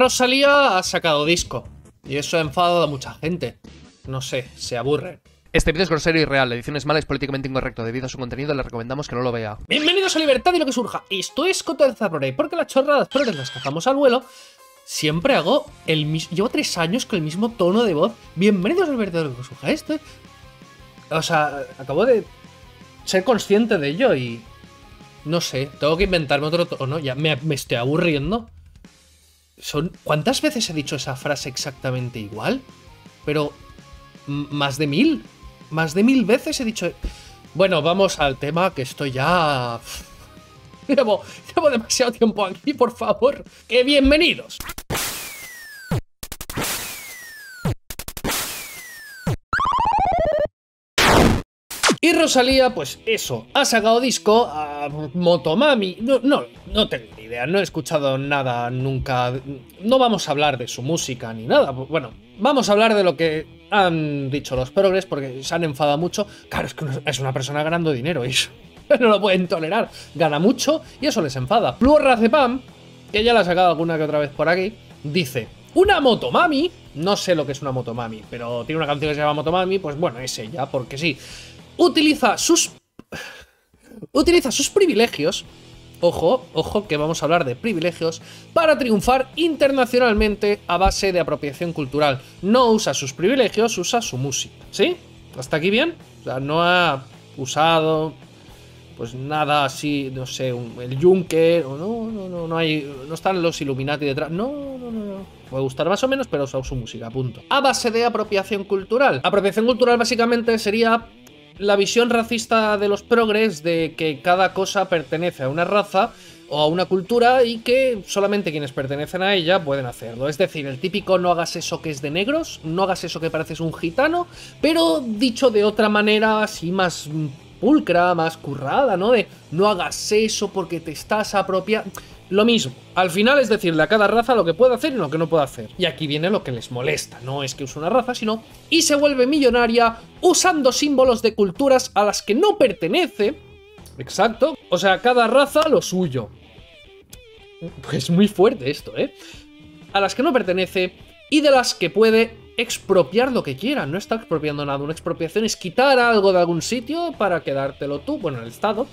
Rosalía ha sacado disco. Y eso ha enfadado a mucha gente. No sé, se aburre. Este vídeo es grosero y real, la edición es mala y es políticamente incorrecto. Debido a su contenido, le recomendamos que no lo vea. Bienvenidos a Libertad y lo que surja. Esto es por ahí, porque las chorradas progres las cazamos al vuelo. Siempre hago el mismo. Llevo tres años con el mismo tono de voz. Bienvenidos a Libertad y lo que surja. Esto es- O sea, acabo de ser consciente de ello y. No sé, tengo que inventarme otro tono. Ya me, me estoy aburriendo. Son. ¿Cuántas veces he dicho esa frase exactamente igual? Pero. Más de mil. Más de mil veces he dicho. Bueno, vamos al tema que estoy ya. Llevo, llevo demasiado tiempo aquí, por favor. Que bienvenidos. Y Rosalía, pues eso, ha sacado disco a Motomami. No, no, no tengo no he escuchado nada nunca. No vamos a hablar de su música ni nada. Bueno, vamos a hablar de lo que han dicho los progres porque se han enfadado mucho. Claro, es que es una persona ganando dinero y no lo pueden tolerar. Gana mucho y eso les enfada. Razepam, que ya la ha sacado alguna que otra vez por aquí, dice: Una motomami, no sé lo que es una motomami, pero tiene una canción que se llama Motomami, pues bueno, es ella, porque sí. Utiliza sus. Utiliza sus privilegios. Ojo, ojo, que vamos a hablar de privilegios para triunfar internacionalmente a base de apropiación cultural. No usa sus privilegios, usa su música. ¿Sí? ¿Hasta aquí bien? O sea, no ha usado pues nada así, no sé, el Juncker, o no, no, no, no hay, no están los Illuminati detrás, no, no, no, no. Puede gustar más o menos, pero usa su música, punto. A base de apropiación cultural. Apropiación cultural básicamente sería la visión racista de los progres de que cada cosa pertenece a una raza o a una cultura y que solamente quienes pertenecen a ella pueden hacerlo. Es decir, el típico no hagas eso que es de negros, no hagas eso que pareces un gitano, pero dicho de otra manera así más pulcra, más currada, ¿no? De no hagas eso porque te estás apropiando. Lo mismo. Al final es decirle a cada raza lo que puede hacer y lo que no puede hacer. Y aquí viene lo que les molesta. No es que use una raza, sino... Y se vuelve millonaria usando símbolos de culturas a las que no pertenece. Exacto. O sea, cada raza lo suyo. Pues muy fuerte esto, ¿eh? A las que no pertenece y de las que puede expropiar lo que quiera. No está expropiando nada. Una expropiación es quitar algo de algún sitio para quedártelo tú, bueno, el Estado.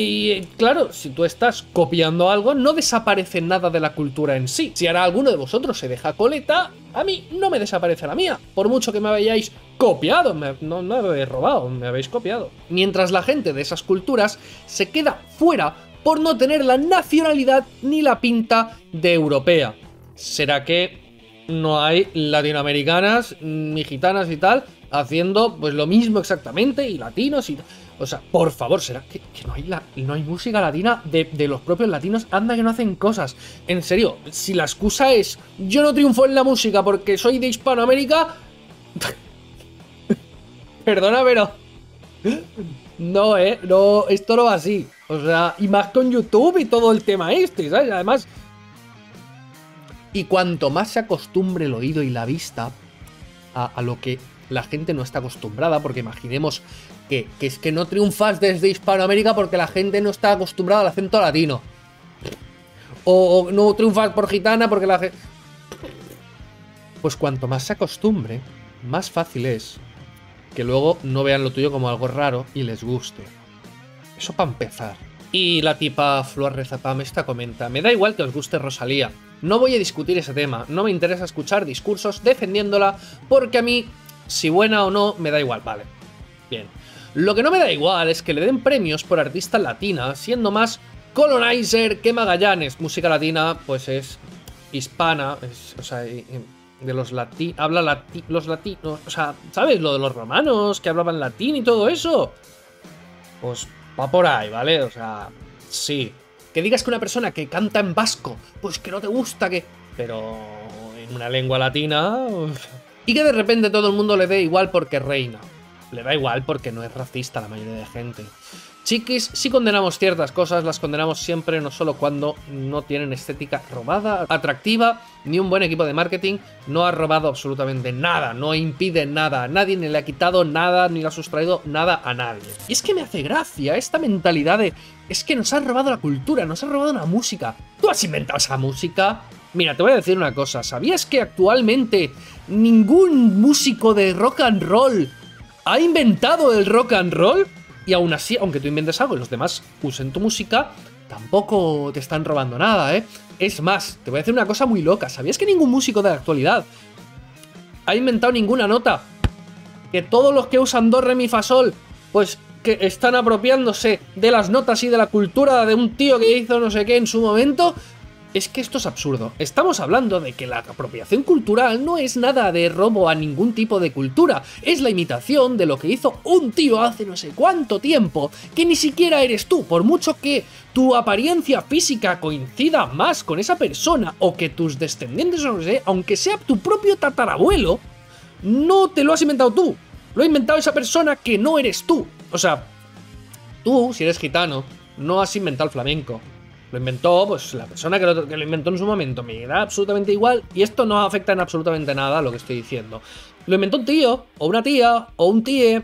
Y claro, si tú estás copiando algo, no desaparece nada de la cultura en sí. Si ahora alguno de vosotros se deja coleta, a mí no me desaparece la mía. Por mucho que me hayáis copiado, me- no, me habéis robado, me habéis copiado. Mientras la gente de esas culturas se queda fuera por no tener la nacionalidad ni la pinta de europea. ¿Será que no hay latinoamericanas ni gitanas y tal haciendo pues lo mismo exactamente y latinos y o sea por favor será que, no hay música latina de, los propios latinos anda que no hacen cosas. En serio si la excusa es yo no triunfo en la música porque soy de Hispanoamérica perdona pero no eh no esto no va así. O sea y más con YouTube y todo el tema este ¿sabes? además y cuanto más se acostumbre el oído y la vista a lo que la gente no está acostumbrada, porque imaginemos que, que es que no triunfas desde Hispanoamérica porque la gente no está acostumbrada al acento latino. O, no triunfas por gitana porque la gente... Pues cuanto más se acostumbre, más fácil es que luego no vean lo tuyo como algo raro y les guste. Eso para empezar. Y la tipa Flor Rezapam esta comenta, me da igual que os guste Rosalía, no voy a discutir ese tema, no me interesa escuchar discursos defendiéndola porque a mí, si buena o no, me da igual, vale. Bien. Lo que no me da igual es que le den premios por artista latina, siendo más colonizer que Magallanes. Música latina, pues es hispana, es, o sea, de los latinos, habla lati los latinos, o sea, ¿sabes? Lo de los romanos que hablaban latín y todo eso. Pues va por ahí, ¿vale? O sea, sí. Que digas que una persona que canta en vasco, pues que no te gusta que... Pero en una lengua latina... Y que de repente todo el mundo le dé igual porque reina. Le da igual porque no es racista la mayoría de gente. Chiquis, si condenamos ciertas cosas, las condenamos siempre, no solo cuando no tienen estética robada, atractiva, ni un buen equipo de marketing, no ha robado absolutamente nada, no impide nada a nadie, ni le ha quitado nada, ni le ha sustraído nada a nadie. Y es que me hace gracia esta mentalidad de, es que nos ha robado la cultura, nos ha robado la música. Tú has inventado esa música, Mira, te voy a decir una cosa. ¿Sabías que actualmente ningún músico de rock and roll ha inventado el rock and roll? Y aún así, aunque tú inventes algo y los demás usen tu música, tampoco te están robando nada, ¿eh? Es más, te voy a decir una cosa muy loca. ¿Sabías que ningún músico de la actualidad ha inventado ninguna nota? Que todos los que usan do, re, mi, fa, sol, pues que están apropiándose de las notas y de la cultura de un tío que hizo no sé qué en su momento, es que esto es absurdo. Estamos hablando de que la apropiación cultural no es nada de robo a ningún tipo de cultura, es la imitación de lo que hizo un tío hace no sé cuánto tiempo, que ni siquiera eres tú, por mucho que tu apariencia física coincida más con esa persona o que tus descendientes no sé, aunque sea tu propio tatarabuelo, no te lo has inventado tú, lo ha inventado esa persona que no eres tú. O sea, tú, si eres gitano, no has inventado el flamenco. Lo inventó, pues, la persona que lo, que lo, inventó en su momento. Me da absolutamente igual. Y esto no afecta en absolutamente nada a lo que estoy diciendo. Lo inventó un tío, o una tía, o un tíe,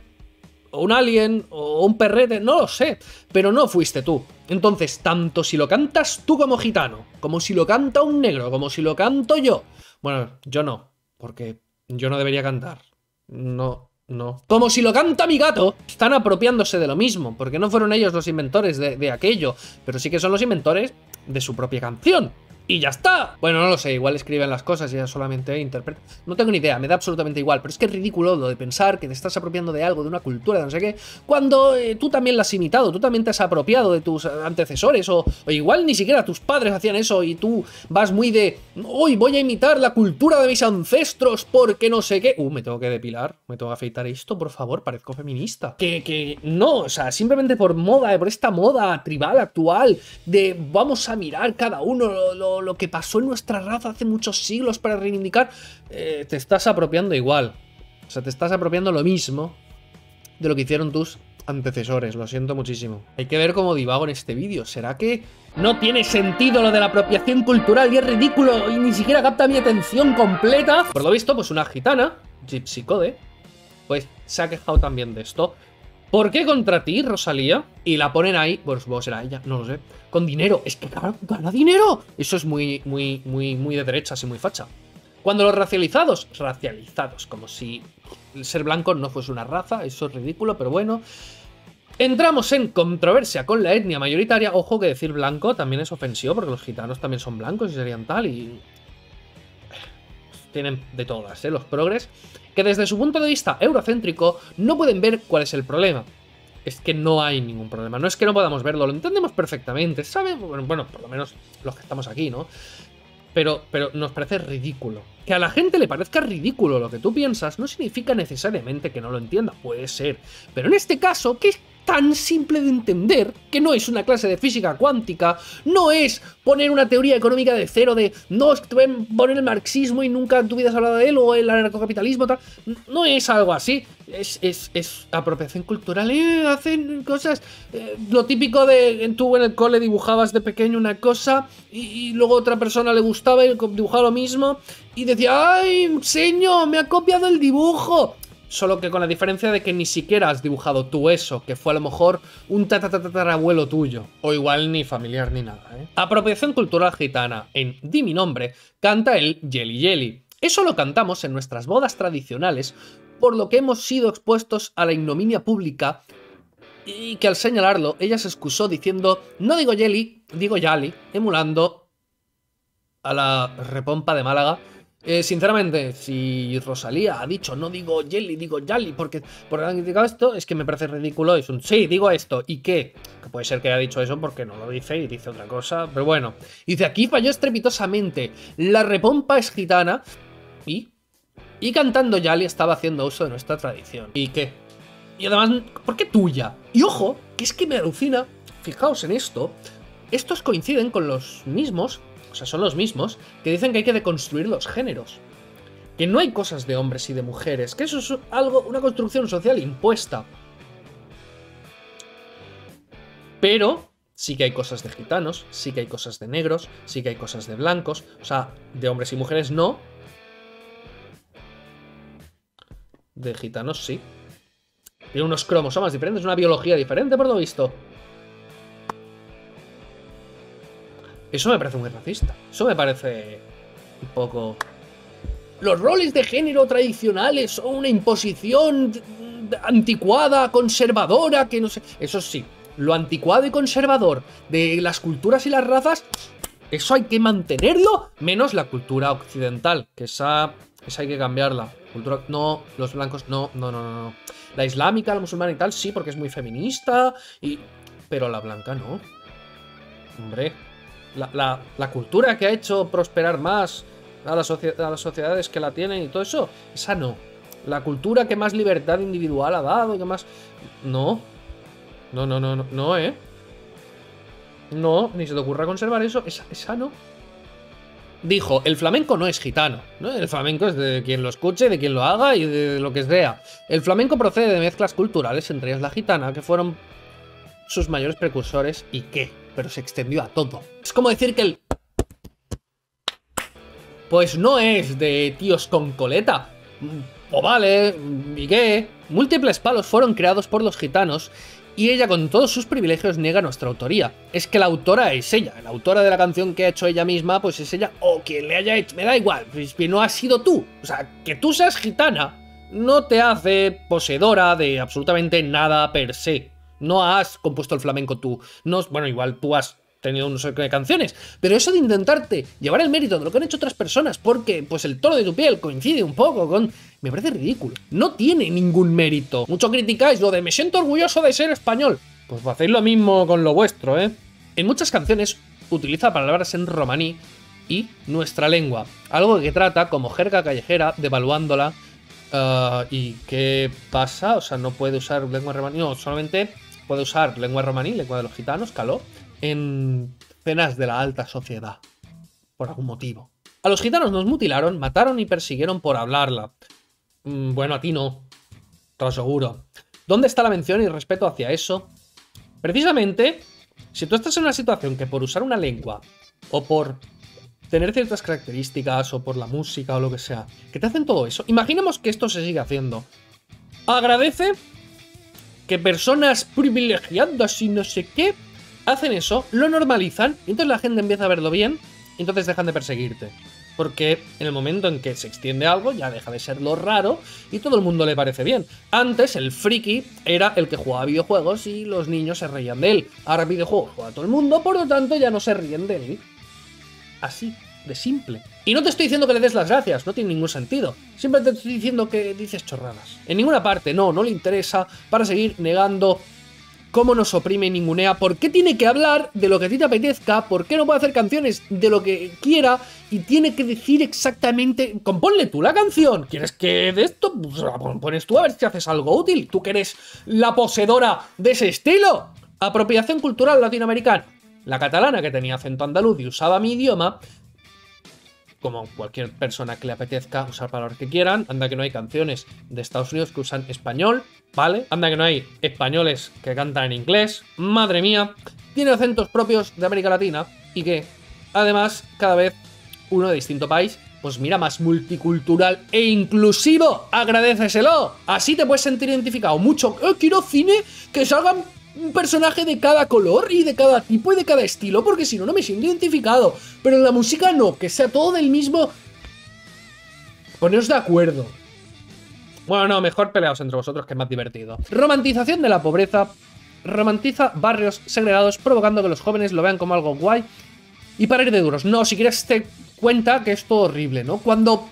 o un alien, o un perrete, no lo sé. Pero no fuiste tú. Entonces, tanto si lo cantas tú como gitano, como si lo canta un negro, como si lo canto yo. Bueno, yo no, porque yo no debería cantar. No, no. Como si lo canta mi gato. Están apropiándose de lo mismo, porque no fueron ellos los inventores de, aquello, pero sí que son los inventores de su propia canción y ya está. Bueno, no lo sé, igual escriben las cosas y ya solamente interpretan. No tengo ni idea, me da absolutamente igual, pero es que es ridículo lo de pensar que te estás apropiando de algo, de una cultura, de no sé qué, cuando eh, tú también la has imitado, tú también te has apropiado de tus antecesores, o, o, igual ni siquiera tus padres hacían eso y tú vas muy de, hoy voy a imitar la cultura de mis ancestros porque no sé qué. Uh, me tengo que depilar, me tengo que afeitar esto, por favor, parezco feminista. Que, que no, o sea, simplemente por moda, por esta moda tribal actual, de vamos a mirar cada uno lo lo que pasó en nuestra raza hace muchos siglos para reivindicar, eh, te estás apropiando igual. O sea, te estás apropiando lo mismo de lo que hicieron tus antecesores, lo siento muchísimo. Hay que ver cómo divago en este vídeo. ¿Será que no tiene sentido lo de la apropiación cultural y es ridículo y ni siquiera capta mi atención completa? Por lo visto, pues una gitana, Gypsy Code, pues se ha quejado también de esto. ¿Por qué contra ti, Rosalía? Y la ponen ahí, pues vos será ella, no lo sé. Con dinero, es que gana, gana dinero. Eso es muy, muy, muy, muy de derechas y muy facha. Cuando los racializados, racializados, como si el ser blanco no fuese una raza, eso es ridículo, pero bueno. Entramos en controversia con la etnia mayoritaria. Ojo que decir blanco también es ofensivo, porque los gitanos también son blancos y serían tal, y. Tienen de todas, ¿eh? Los progres que desde su punto de vista eurocéntrico no pueden ver cuál es el problema. Es que no hay ningún problema, no es que no podamos verlo, lo entendemos perfectamente, sabemos, bueno, por lo menos los que estamos aquí, ¿no? Pero, pero nos parece ridículo. Que a la gente le parezca ridículo lo que tú piensas no significa necesariamente que no lo entienda, puede ser. Pero en este caso, ¿qué tan simple de entender que no es una clase de física cuántica, no es poner una teoría económica de cero de no, es que te a poner el marxismo y nunca en tu vida has hablado de él o el anarcocapitalismo, tal. No es algo así. Es, es, es apropiación cultural. Eh, hacen cosas. Eh, lo típico de tú en el cole dibujabas de pequeño una cosa y, y luego otra persona le gustaba y dibujaba lo mismo y decía, ¡ay, señor! Me ha copiado el dibujo solo que con la diferencia de que ni siquiera has dibujado tú eso, que fue a lo mejor un tatarabuelo tuyo, o igual ni familiar ni nada. ¿eh? Apropiación cultural gitana. En Di mi nombre canta el Jelly Jelly. Eso lo cantamos en nuestras bodas tradicionales, por lo que hemos sido expuestos a la ignominia pública y que al señalarlo ella se excusó diciendo no digo Jelly, digo Yali, emulando a la repompa de Málaga eh, sinceramente, si Rosalía ha dicho no digo Jelly, digo Yali, porque, porque han criticado esto, es que me parece ridículo. Es un sí, digo esto. ¿Y qué? Que puede ser que haya dicho eso porque no lo dice y dice otra cosa. Pero bueno. Dice aquí falló estrepitosamente. La repompa es gitana. ¿Y? Y cantando Yali estaba haciendo uso de nuestra tradición. ¿Y qué? Y además, ¿por qué tuya? Y ojo, que es que me alucina. Fijaos en esto. Estos coinciden con los mismos o sea, son los mismos, que dicen que hay que deconstruir los géneros. Que no hay cosas de hombres y de mujeres, que eso es algo, una construcción social impuesta. Pero sí que hay cosas de gitanos, sí que hay cosas de negros, sí que hay cosas de blancos, o sea, de hombres y mujeres no. De gitanos sí. Tiene unos cromosomas diferentes, una biología diferente por lo visto. Eso me parece muy racista. Eso me parece un poco... Los roles de género tradicionales son una imposición anticuada, conservadora, que no sé... Eso sí, lo anticuado y conservador de las culturas y las razas, eso hay que mantenerlo, menos la cultura occidental, que esa, esa hay que cambiarla. Cultura, no, los blancos, no, no, no, no. La islámica, la musulmana y tal, sí, porque es muy feminista, y... pero la blanca no. Hombre, la, la, cultura que ha hecho prosperar más a, las sociedades que la tienen y todo eso, esa no. La cultura que más libertad individual ha dado que más... No. No, no, no, no, no, ¿eh? No, ni se te ocurra conservar eso. Esa, esa no. Dijo, el flamenco no es gitano, ¿no? El flamenco es de quien lo escuche, de quien lo haga y de lo que sea. El flamenco procede de mezclas culturales, entre ellas la gitana, que fueron sus mayores precursores y qué, pero se extendió a todo. Es como decir que el... Pues no es de tíos con coleta. O vale, ¿y qué? Múltiples palos fueron creados por los gitanos y ella con todos sus privilegios niega nuestra autoría. Es que la autora es ella, la autora de la canción que ha hecho ella misma, pues es ella, o quien le haya hecho, me da igual, pues no ha sido tú. O sea, que tú seas gitana no te hace poseedora de absolutamente nada per se. No has compuesto el flamenco tú. No, bueno, igual tú has tenido un sé de canciones, pero eso de intentarte llevar el mérito de lo que han hecho otras personas porque pues el tono de tu piel coincide un poco con... Me parece ridículo. No tiene ningún mérito. Mucho criticáis lo de me siento orgulloso de ser español. Pues hacéis lo mismo con lo vuestro, ¿eh? En muchas canciones utiliza palabras en romaní y nuestra lengua, algo que trata como jerga callejera, devaluándola. Uh, ¿Y qué pasa? O sea, no puede usar lengua romaní, no, solamente puede usar lengua romaní, lengua de los gitanos, caló, en cenas de la alta sociedad. Por algún motivo. A los gitanos nos mutilaron, mataron y persiguieron por hablarla. Mm, bueno, a ti no. Te lo aseguro. ¿Dónde está la mención y respeto hacia eso? Precisamente, si tú estás en una situación que por usar una lengua o por tener ciertas características o por la música o lo que sea, que te hacen todo eso, imaginemos que esto se sigue haciendo. Agradece que personas privilegiadas y no sé qué hacen eso, lo normalizan, y entonces la gente empieza a verlo bien, y entonces dejan de perseguirte. Porque en el momento en que se extiende algo, ya deja de ser lo raro y todo el mundo le parece bien. Antes, el friki era el que jugaba videojuegos y los niños se reían de él. Ahora videojuegos juega todo el mundo, por lo tanto ya no se ríen de él. Así, de simple. Y no te estoy diciendo que le des las gracias, no tiene ningún sentido. Siempre te estoy diciendo que dices chorradas. En ninguna parte, no, no le interesa para seguir negando cómo nos oprime y ningunea, por qué tiene que hablar de lo que a ti te apetezca, por qué no puede hacer canciones de lo que quiera y tiene que decir exactamente, componle tú la canción, ¿quieres que de esto? Pues la pones tú a ver si haces algo útil, tú que eres la poseedora de ese estilo. Apropiación cultural latinoamericana. La catalana, que tenía acento andaluz y usaba mi idioma, como cualquier persona que le apetezca usar palabras que quieran. Anda que no hay canciones de Estados Unidos que usan español, ¿vale? Anda que no hay españoles que cantan en inglés. Madre mía. Tiene acentos propios de América Latina y que, además, cada vez uno de distinto país, pues mira, más multicultural e inclusivo. Agradeceselo. Así te puedes sentir identificado mucho. Eh, quiero cine que salgan un personaje de cada color y de cada tipo y de cada estilo, porque si no, no me siento identificado. Pero en la música no, que sea todo del mismo... Poneros de acuerdo. Bueno, no, mejor peleaos entre vosotros, que es más divertido. Romantización de la pobreza. Romantiza barrios segregados, provocando que los jóvenes lo vean como algo guay. Y para ir de duros, no, si quieres te cuenta que es todo horrible, ¿no? Cuando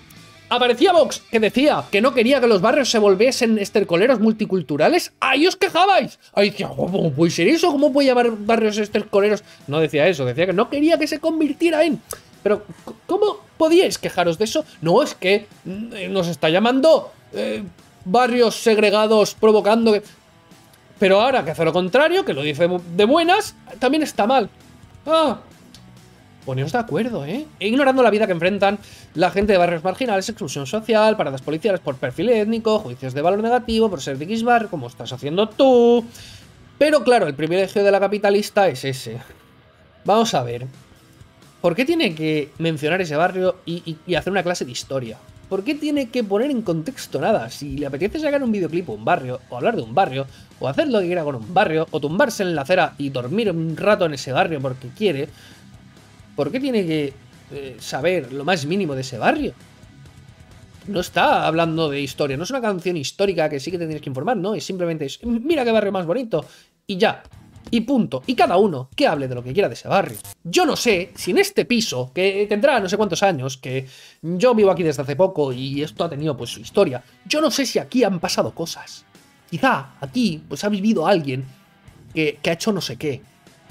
Aparecía Vox, que decía que no quería que los barrios se volviesen estercoleros multiculturales. ¡Ahí os quejabais! Ahí decía, ¿cómo puede ser eso? ¿Cómo puede llamar barrios estercoleros? No decía eso, decía que no quería que se convirtiera en... Pero, ¿cómo podíais quejaros de eso? No, es que mm, nos está llamando eh, barrios segregados provocando que... Pero ahora que hace lo contrario, que lo dice de buenas, también está mal. Ah, Poneos de acuerdo, ¿eh? Ignorando la vida que enfrentan la gente de barrios marginales, exclusión social, paradas policiales por perfil étnico, juicios de valor negativo por ser de X barrio, como estás haciendo tú. Pero claro, el privilegio de la capitalista es ese. Vamos a ver. ¿Por qué tiene que mencionar ese barrio y, hacer una clase de historia? ¿Por qué tiene que poner en contexto nada? Si le apetece sacar un videoclip o un barrio, o hablar de un barrio, o hacer lo que quiera con un barrio, o tumbarse en la acera y dormir un rato en ese barrio porque quiere, ¿Por qué tiene que eh, saber lo más mínimo de ese barrio. No está hablando de historia, no es una canción histórica que sí que te tienes que informar, no, es simplemente es, mira qué barrio más bonito, y ya. Y punto. Y cada uno que hable de lo que quiera de ese barrio. Yo no sé si en este piso, que tendrá no sé cuántos años, que yo vivo aquí desde hace poco y esto ha tenido pues su historia, yo no sé si aquí han pasado cosas. Quizá aquí pues ha vivido alguien que, ha hecho no sé qué.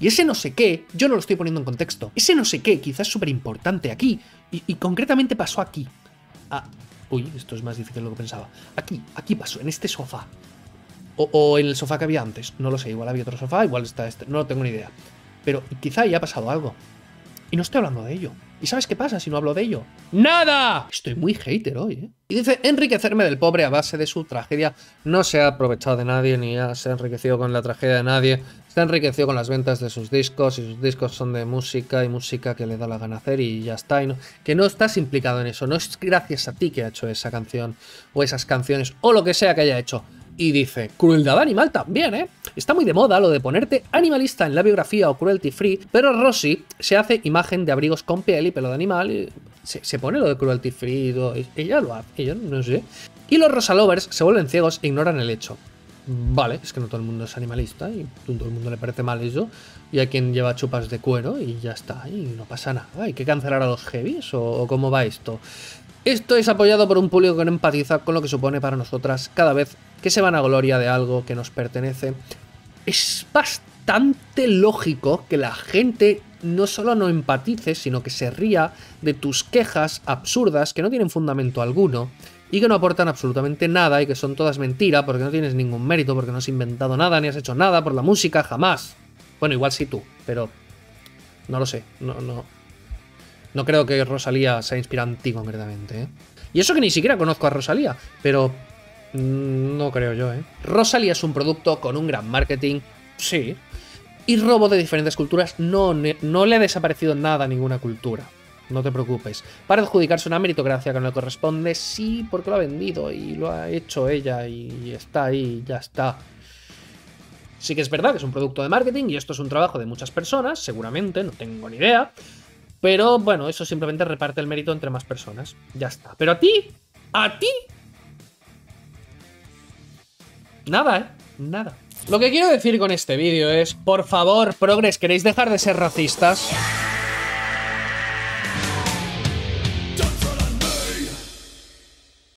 Y ese no sé qué, yo no lo estoy poniendo en contexto. Ese no sé qué quizás súper importante aquí. Y, concretamente pasó aquí. Ah, uy, esto es más difícil de lo que pensaba. Aquí, aquí pasó, en este sofá. O, en el sofá que había antes. No lo sé, igual había otro sofá, igual está este. No tengo ni idea. Pero quizá ya ha pasado algo. Y no estoy hablando de ello. ¿Y sabes qué pasa si no hablo de ello? ¡Nada! Estoy muy hater hoy, ¿eh? Y dice, enriquecerme del pobre a base de su tragedia. No se ha aprovechado de nadie, ni se ha enriquecido con la tragedia de nadie. Se ha enriquecido con las ventas de sus discos, y sus discos son de música, y música que le da la gana hacer, y ya está. Y que no estás implicado en eso. No es gracias a ti que ha hecho esa canción, o esas canciones, o lo que sea que haya hecho. Y dice, crueldad animal también, ¿eh? Está muy de moda lo de ponerte animalista en la biografía o cruelty free, pero Rosy se hace imagen de abrigos con piel y pelo de animal y se, pone lo de cruelty free y todo. Ella lo hace, ella no sé. Y los Rosalovers se vuelven ciegos e ignoran el hecho. Vale, es que no todo el mundo es animalista y todo el mundo le parece mal eso. Y hay quien lleva chupas de cuero y ya está, y no pasa nada. ¿Hay que cancelar a los heavies o cómo va esto? Esto es apoyado por un público que no empatiza con lo que supone para nosotras cada vez que se van a gloria de algo que nos pertenece. Es bastante lógico que la gente no solo no empatice, sino que se ría de tus quejas absurdas que no tienen fundamento alguno y que no aportan absolutamente nada y que son todas mentira porque no tienes ningún mérito, porque no has inventado nada ni has hecho nada por la música jamás. Bueno, igual sí tú, pero no lo sé, no, no, no creo que Rosalía sea inspirada en ti concretamente, ¿eh? Y eso que ni siquiera conozco a Rosalía, pero mm, no creo yo, ¿eh? Rosalía es un producto con un gran marketing, sí. Y robo de diferentes culturas no, no le ha desaparecido nada a ninguna cultura. No te preocupes. Para adjudicarse una meritocracia que no le corresponde, sí, porque lo ha vendido y lo ha hecho ella y está ahí, ya está. Sí que es verdad que es un producto de marketing y esto es un trabajo de muchas personas, seguramente, no tengo ni idea. Pero bueno, eso simplemente reparte el mérito entre más personas. Ya está. Pero a ti, a ti. Nada, ¿eh? Nada. Lo que quiero decir con este vídeo es, por favor, progres, ¿queréis dejar de ser racistas?